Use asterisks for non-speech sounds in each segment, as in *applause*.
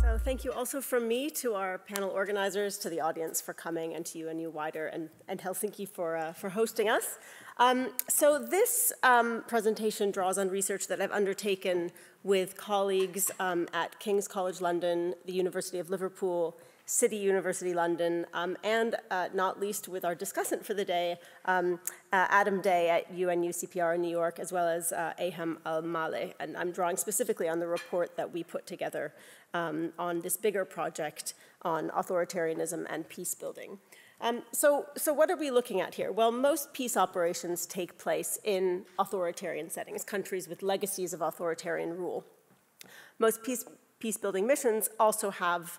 So thank you also from me to our panel organizers, to the audience for coming, and to UNU Wider and, and Helsinki for, uh, for hosting us. Um, so this um, presentation draws on research that I've undertaken with colleagues um, at King's College London, the University of Liverpool, City University London, um, and uh, not least with our discussant for the day, um, uh, Adam Day at UNU CPR in New York, as well as uh, Aham Al-Maleh. And I'm drawing specifically on the report that we put together um, on this bigger project on authoritarianism and peace building. Um, so, so what are we looking at here? Well, most peace operations take place in authoritarian settings, countries with legacies of authoritarian rule. Most peace, peace building missions also have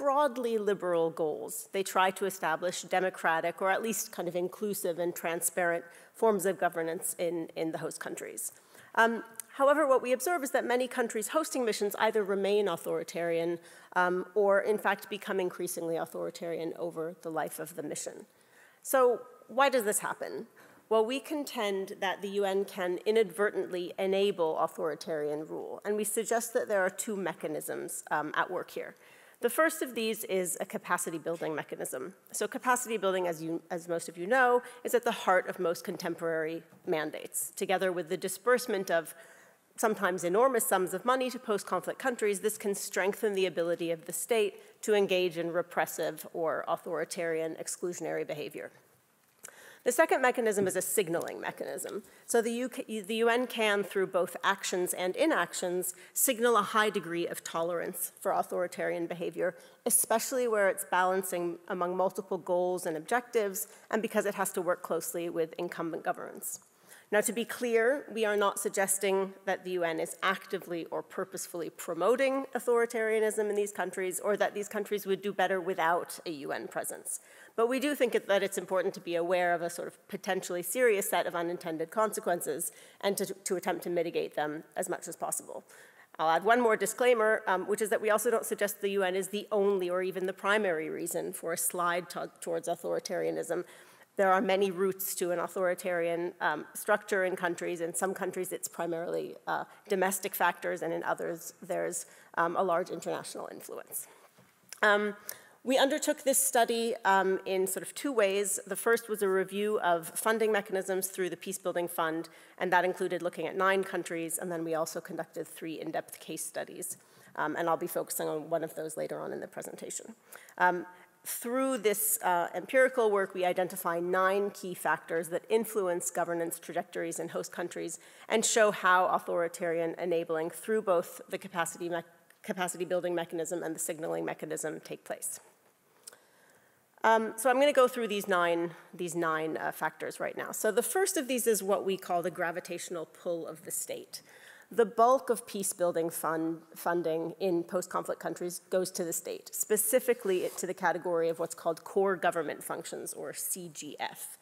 broadly liberal goals. They try to establish democratic or at least kind of inclusive and transparent forms of governance in, in the host countries. Um, however, what we observe is that many countries hosting missions either remain authoritarian um, or in fact become increasingly authoritarian over the life of the mission. So why does this happen? Well, we contend that the UN can inadvertently enable authoritarian rule, and we suggest that there are two mechanisms um, at work here. The first of these is a capacity building mechanism. So capacity building, as, you, as most of you know, is at the heart of most contemporary mandates. Together with the disbursement of sometimes enormous sums of money to post-conflict countries, this can strengthen the ability of the state to engage in repressive or authoritarian exclusionary behavior. The second mechanism is a signaling mechanism. So the, UK, the, UN can, through both actions and inactions, signal a high degree of tolerance for authoritarian behavior, especially where it's balancing among multiple goals and objectives, and because it has to work closely with incumbent governments. Now, to be clear, we are not suggesting that the UN is actively or purposefully promoting authoritarianism in these countries or that these countries would do better without a UN presence. But we do think that it's important to be aware of a sort of potentially serious set of unintended consequences and to, to attempt to mitigate them as much as possible. I'll add one more disclaimer, um, which is that we also don't suggest the UN is the only or even the primary reason for a slide towards authoritarianism. There are many routes to an authoritarian um, structure in countries. In some countries, it's primarily uh, domestic factors, and in others, there's um, a large international influence. Um, we undertook this study um, in sort of two ways. The first was a review of funding mechanisms through the Peacebuilding Fund, and that included looking at nine countries, and then we also conducted three in-depth case studies. Um, and I'll be focusing on one of those later on in the presentation. Um, through this uh, empirical work, we identify nine key factors that influence governance trajectories in host countries and show how authoritarian enabling through both the capacity, capacity building mechanism and the signaling mechanism take place. Um, so I'm going to go through these nine, these nine uh, factors right now. So the first of these is what we call the gravitational pull of the state. The bulk of peace building fund, funding in post-conflict countries goes to the state, specifically to the category of what's called core government functions, or CGF.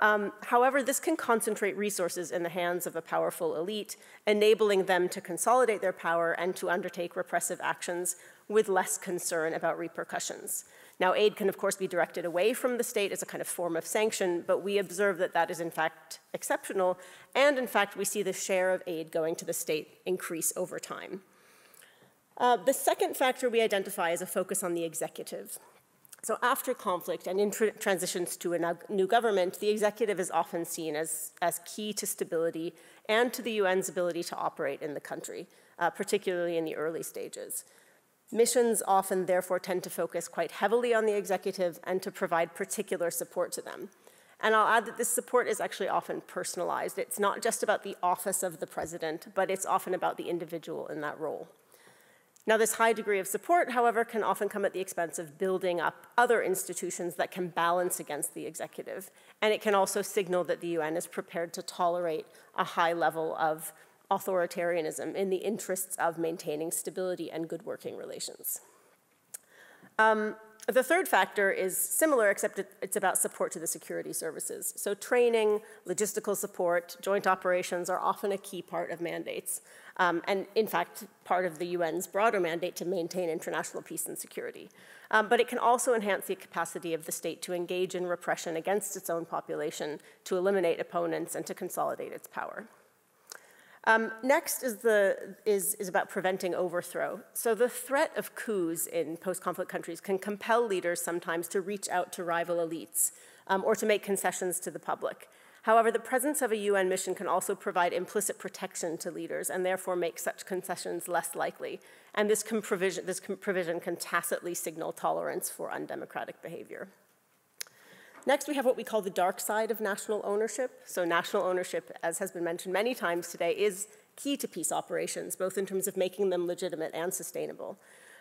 Um, however, this can concentrate resources in the hands of a powerful elite, enabling them to consolidate their power and to undertake repressive actions with less concern about repercussions. Now, aid can, of course, be directed away from the state as a kind of form of sanction, but we observe that that is, in fact, exceptional. And, in fact, we see the share of aid going to the state increase over time. Uh, the second factor we identify is a focus on the executive. So after conflict and in tr transitions to a new government, the executive is often seen as, as key to stability and to the UN's ability to operate in the country, uh, particularly in the early stages. Missions often therefore tend to focus quite heavily on the executive and to provide particular support to them. And I'll add that this support is actually often personalized. It's not just about the office of the president, but it's often about the individual in that role. Now, this high degree of support, however, can often come at the expense of building up other institutions that can balance against the executive. And it can also signal that the UN is prepared to tolerate a high level of authoritarianism in the interests of maintaining stability and good working relations. Um, the third factor is similar, except it's about support to the security services. So training, logistical support, joint operations are often a key part of mandates. Um, and in fact, part of the UN's broader mandate to maintain international peace and security. Um, but it can also enhance the capacity of the state to engage in repression against its own population, to eliminate opponents, and to consolidate its power. Um, next is, the, is, is about preventing overthrow. So the threat of coups in post-conflict countries can compel leaders sometimes to reach out to rival elites um, or to make concessions to the public. However, the presence of a UN mission can also provide implicit protection to leaders and therefore make such concessions less likely. And this, provision, this provision can tacitly signal tolerance for undemocratic behavior. Next, we have what we call the dark side of national ownership. So national ownership, as has been mentioned many times today, is key to peace operations, both in terms of making them legitimate and sustainable.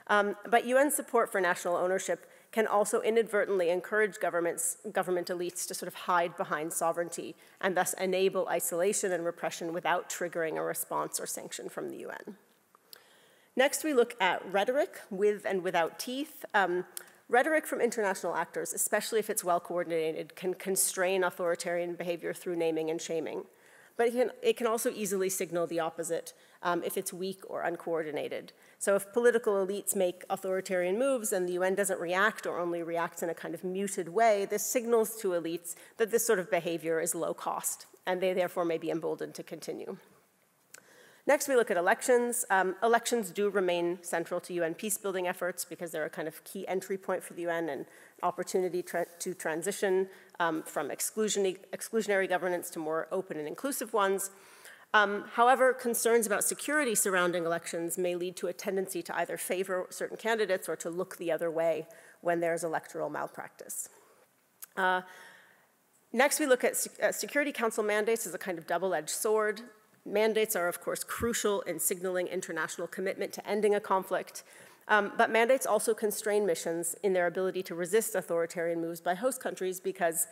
Um, but UN support for national ownership can also inadvertently encourage governments, government elites to sort of hide behind sovereignty and thus enable isolation and repression without triggering a response or sanction from the UN. Next, we look at rhetoric with and without teeth. Um, Rhetoric from international actors, especially if it's well coordinated, can constrain authoritarian behavior through naming and shaming. But it can, it can also easily signal the opposite um, if it's weak or uncoordinated. So if political elites make authoritarian moves and the UN doesn't react or only reacts in a kind of muted way, this signals to elites that this sort of behavior is low cost, and they therefore may be emboldened to continue. Next, we look at elections. Um, elections do remain central to UN peacebuilding efforts because they're a kind of key entry point for the UN and opportunity tra to transition um, from exclusionary, exclusionary governance to more open and inclusive ones. Um, however, concerns about security surrounding elections may lead to a tendency to either favor certain candidates or to look the other way when there's electoral malpractice. Uh, next, we look at Security Council mandates as a kind of double-edged sword. Mandates are, of course, crucial in signaling international commitment to ending a conflict, um, but mandates also constrain missions in their ability to resist authoritarian moves by host countries because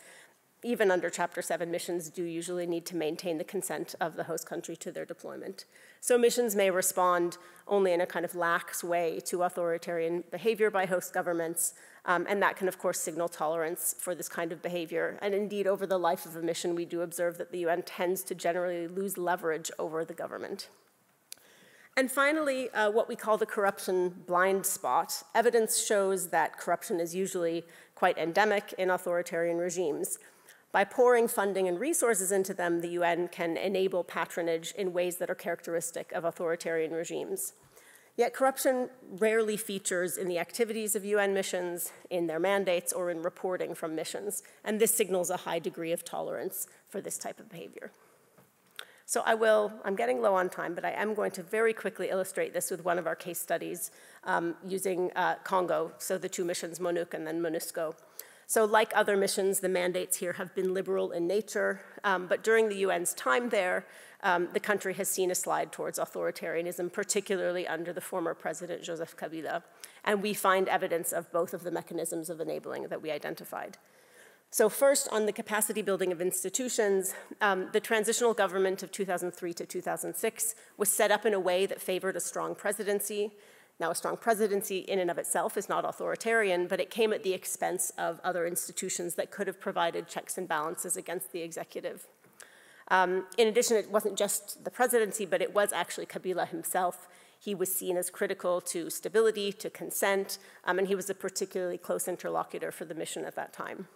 even under Chapter 7, missions do usually need to maintain the consent of the host country to their deployment. So missions may respond only in a kind of lax way to authoritarian behavior by host governments, um, and that can, of course, signal tolerance for this kind of behavior. And indeed, over the life of a mission, we do observe that the UN tends to generally lose leverage over the government. And finally, uh, what we call the corruption blind spot. Evidence shows that corruption is usually quite endemic in authoritarian regimes. By pouring funding and resources into them, the UN can enable patronage in ways that are characteristic of authoritarian regimes. Yet corruption rarely features in the activities of UN missions, in their mandates, or in reporting from missions, and this signals a high degree of tolerance for this type of behavior. So I will, I'm getting low on time, but I am going to very quickly illustrate this with one of our case studies um, using uh, Congo, so the two missions, MONUC and then MONUSCO. So like other missions, the mandates here have been liberal in nature, um, but during the UN's time there, um, the country has seen a slide towards authoritarianism, particularly under the former president, Joseph Kabila. And we find evidence of both of the mechanisms of enabling that we identified. So first, on the capacity building of institutions, um, the transitional government of 2003 to 2006 was set up in a way that favored a strong presidency, now, a strong presidency in and of itself is not authoritarian, but it came at the expense of other institutions that could have provided checks and balances against the executive. Um, in addition, it wasn't just the presidency, but it was actually Kabila himself. He was seen as critical to stability, to consent, um, and he was a particularly close interlocutor for the mission at that time.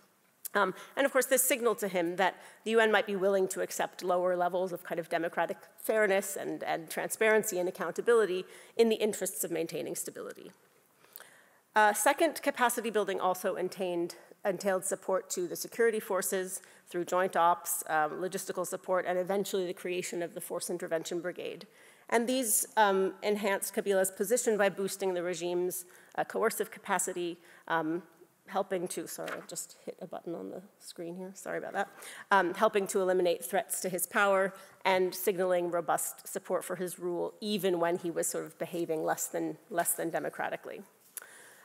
Um, and of course, this signaled to him that the UN might be willing to accept lower levels of kind of democratic fairness and, and transparency and accountability in the interests of maintaining stability. Uh, second, capacity building also entailed, entailed support to the security forces through joint ops, um, logistical support, and eventually the creation of the Force Intervention Brigade. And these um, enhanced Kabila's position by boosting the regime's uh, coercive capacity, um, helping to, sorry, I just hit a button on the screen here, sorry about that, um, helping to eliminate threats to his power and signaling robust support for his rule, even when he was sort of behaving less than, less than democratically.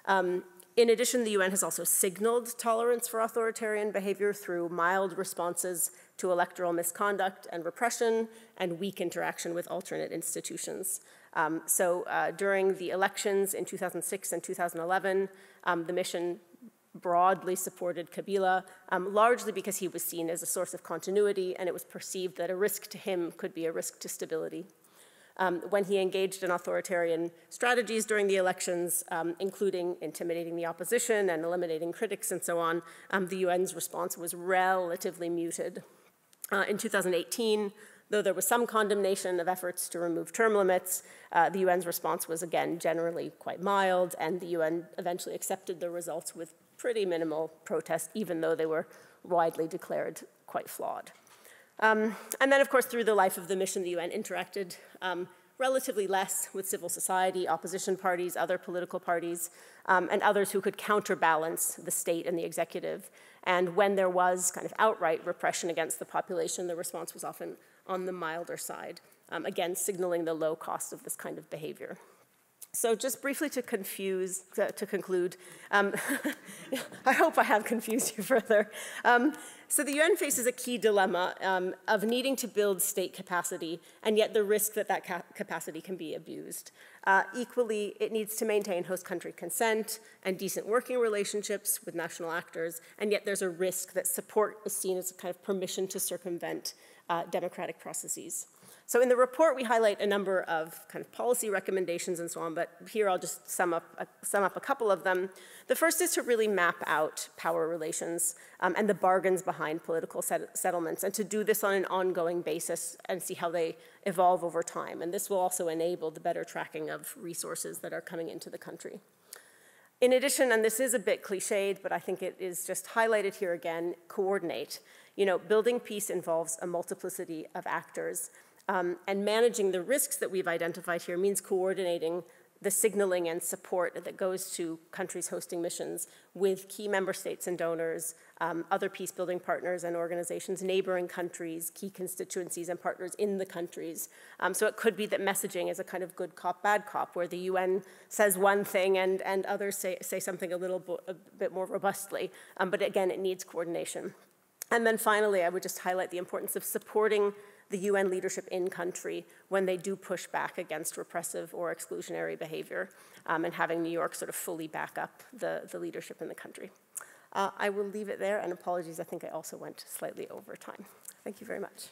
Um, in addition, the UN has also signaled tolerance for authoritarian behavior through mild responses to electoral misconduct and repression and weak interaction with alternate institutions. Um, so uh, during the elections in 2006 and 2011, um, the mission broadly supported Kabila, um, largely because he was seen as a source of continuity and it was perceived that a risk to him could be a risk to stability. Um, when he engaged in authoritarian strategies during the elections, um, including intimidating the opposition and eliminating critics and so on, um, the UN's response was relatively muted. Uh, in 2018, Though there was some condemnation of efforts to remove term limits, uh, the UN's response was again generally quite mild, and the UN eventually accepted the results with pretty minimal protest, even though they were widely declared quite flawed. Um, and then, of course, through the life of the mission, the UN interacted um, relatively less with civil society, opposition parties, other political parties, um, and others who could counterbalance the state and the executive. And when there was kind of outright repression against the population, the response was often on the milder side, um, again, signaling the low cost of this kind of behavior. So just briefly to confuse, to, conclude, um, *laughs* I hope I have confused you *laughs* further. Um, so the UN faces a key dilemma um, of needing to build state capacity, and yet the risk that that ca capacity can be abused. Uh, equally, it needs to maintain host country consent and decent working relationships with national actors, and yet there's a risk that support is seen as a kind of permission to circumvent uh, democratic processes. So in the report, we highlight a number of kind of policy recommendations and so on, but here I'll just sum up, uh, sum up a couple of them. The first is to really map out power relations um, and the bargains behind political set settlements, and to do this on an ongoing basis and see how they evolve over time. And this will also enable the better tracking of resources that are coming into the country. In addition, and this is a bit cliched, but I think it is just highlighted here again, coordinate. You know, building peace involves a multiplicity of actors, um, and managing the risks that we've identified here means coordinating the signaling and support that goes to countries hosting missions with key member states and donors, um, other peace building partners and organizations, neighboring countries, key constituencies and partners in the countries. Um, so it could be that messaging is a kind of good cop, bad cop, where the UN says one thing and, and others say, say something a little a bit more robustly. Um, but again, it needs coordination. And then finally, I would just highlight the importance of supporting the UN leadership in country when they do push back against repressive or exclusionary behavior um, and having New York sort of fully back up the, the leadership in the country. Uh, I will leave it there and apologies, I think I also went slightly over time. Thank you very much.